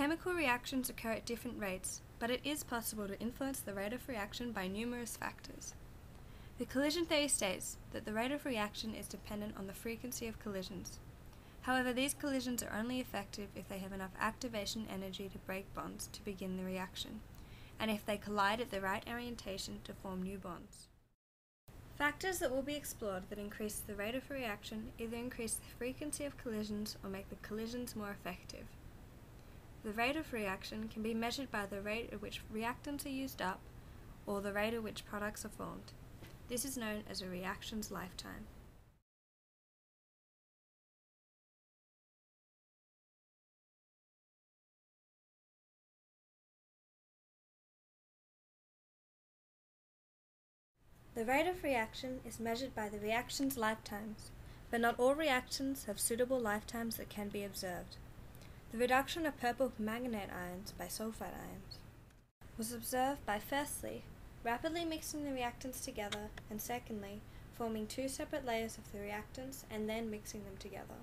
Chemical reactions occur at different rates, but it is possible to influence the rate of reaction by numerous factors. The collision theory states that the rate of reaction is dependent on the frequency of collisions. However, these collisions are only effective if they have enough activation energy to break bonds to begin the reaction, and if they collide at the right orientation to form new bonds. Factors that will be explored that increase the rate of reaction either increase the frequency of collisions or make the collisions more effective. The rate of reaction can be measured by the rate at which reactants are used up or the rate at which products are formed. This is known as a reaction's lifetime. The rate of reaction is measured by the reaction's lifetimes, but not all reactions have suitable lifetimes that can be observed. The reduction of purple permanganate ions by sulfide ions was observed by firstly rapidly mixing the reactants together and secondly forming two separate layers of the reactants and then mixing them together.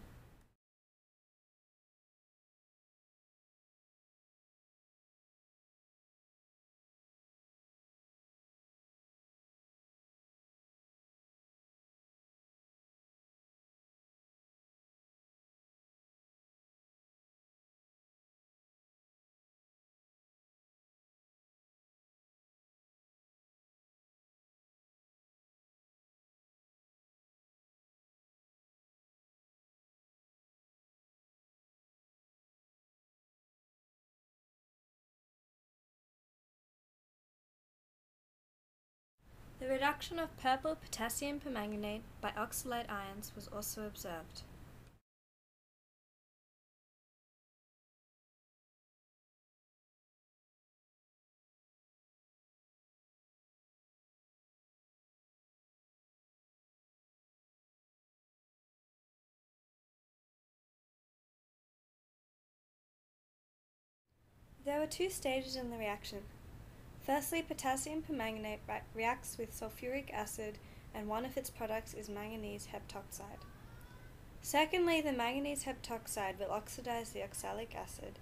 The reduction of purple potassium permanganate by oxalate ions was also observed. There were two stages in the reaction. Firstly, potassium permanganate reacts with sulfuric acid and one of its products is manganese heptoxide. Secondly, the manganese heptoxide will oxidize the oxalic acid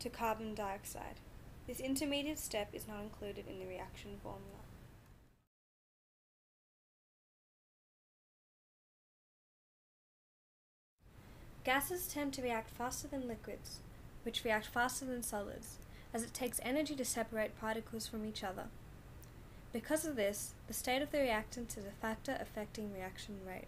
to carbon dioxide. This intermediate step is not included in the reaction formula. Gases tend to react faster than liquids, which react faster than solids, as it takes energy to separate particles from each other. Because of this, the state of the reactant is a factor affecting reaction rate.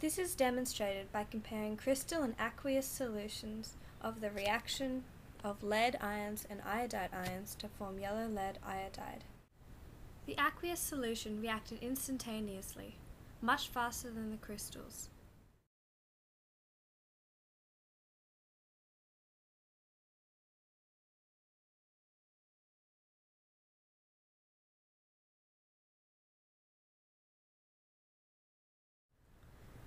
This is demonstrated by comparing crystal and aqueous solutions of the reaction of lead ions and iodide ions to form yellow lead iodide. The aqueous solution reacted instantaneously, much faster than the crystals.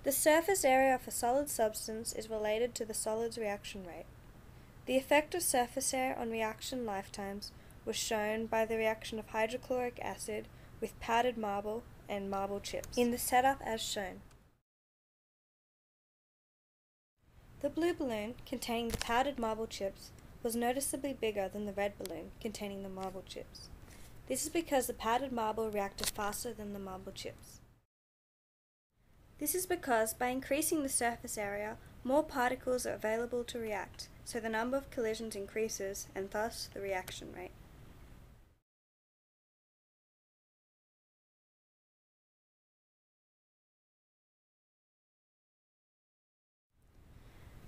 The surface area of a solid substance is related to the solid's reaction rate. The effect of surface area on reaction lifetimes was shown by the reaction of hydrochloric acid with powdered marble and marble chips in the setup as shown. The blue balloon containing the powdered marble chips was noticeably bigger than the red balloon containing the marble chips. This is because the powdered marble reacted faster than the marble chips. This is because by increasing the surface area, more particles are available to react, so the number of collisions increases and thus the reaction rate.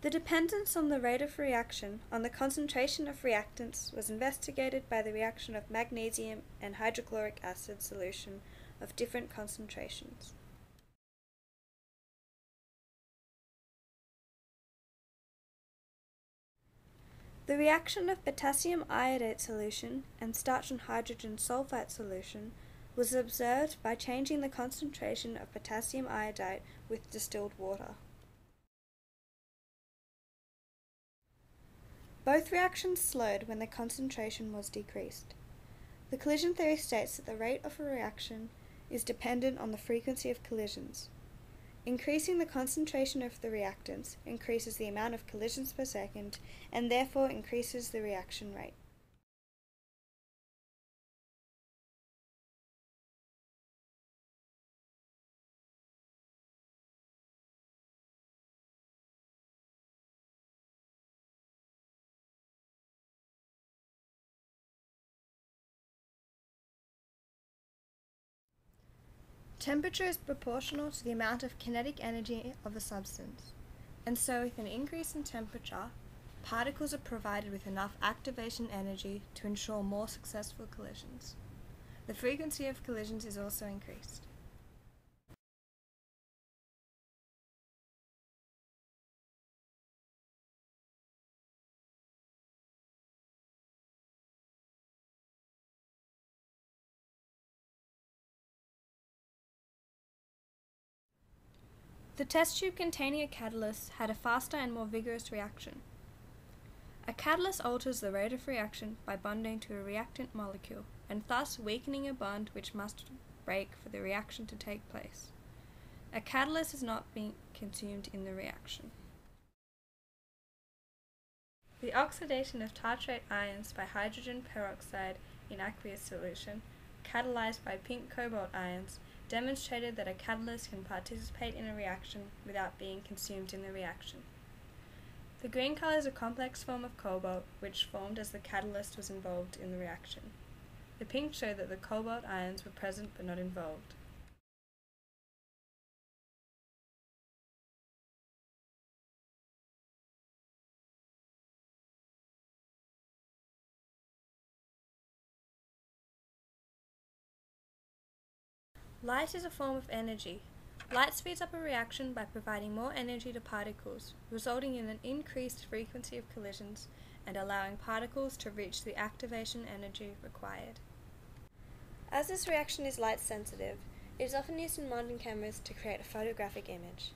The dependence on the rate of reaction on the concentration of reactants was investigated by the reaction of magnesium and hydrochloric acid solution of different concentrations. The reaction of potassium iodate solution and starch and hydrogen sulfite solution was observed by changing the concentration of potassium iodate with distilled water. Both reactions slowed when the concentration was decreased. The collision theory states that the rate of a reaction is dependent on the frequency of collisions. Increasing the concentration of the reactants increases the amount of collisions per second and therefore increases the reaction rate. Temperature is proportional to the amount of kinetic energy of a substance, and so with an increase in temperature, particles are provided with enough activation energy to ensure more successful collisions. The frequency of collisions is also increased. The test tube containing a catalyst had a faster and more vigorous reaction. A catalyst alters the rate of reaction by bonding to a reactant molecule and thus weakening a bond which must break for the reaction to take place. A catalyst is not being consumed in the reaction. The oxidation of tartrate ions by hydrogen peroxide in aqueous solution, catalyzed by pink cobalt ions, demonstrated that a catalyst can participate in a reaction without being consumed in the reaction. The green color is a complex form of cobalt which formed as the catalyst was involved in the reaction. The pink showed that the cobalt ions were present but not involved. Light is a form of energy. Light speeds up a reaction by providing more energy to particles, resulting in an increased frequency of collisions and allowing particles to reach the activation energy required. As this reaction is light sensitive, it is often used in modern cameras to create a photographic image.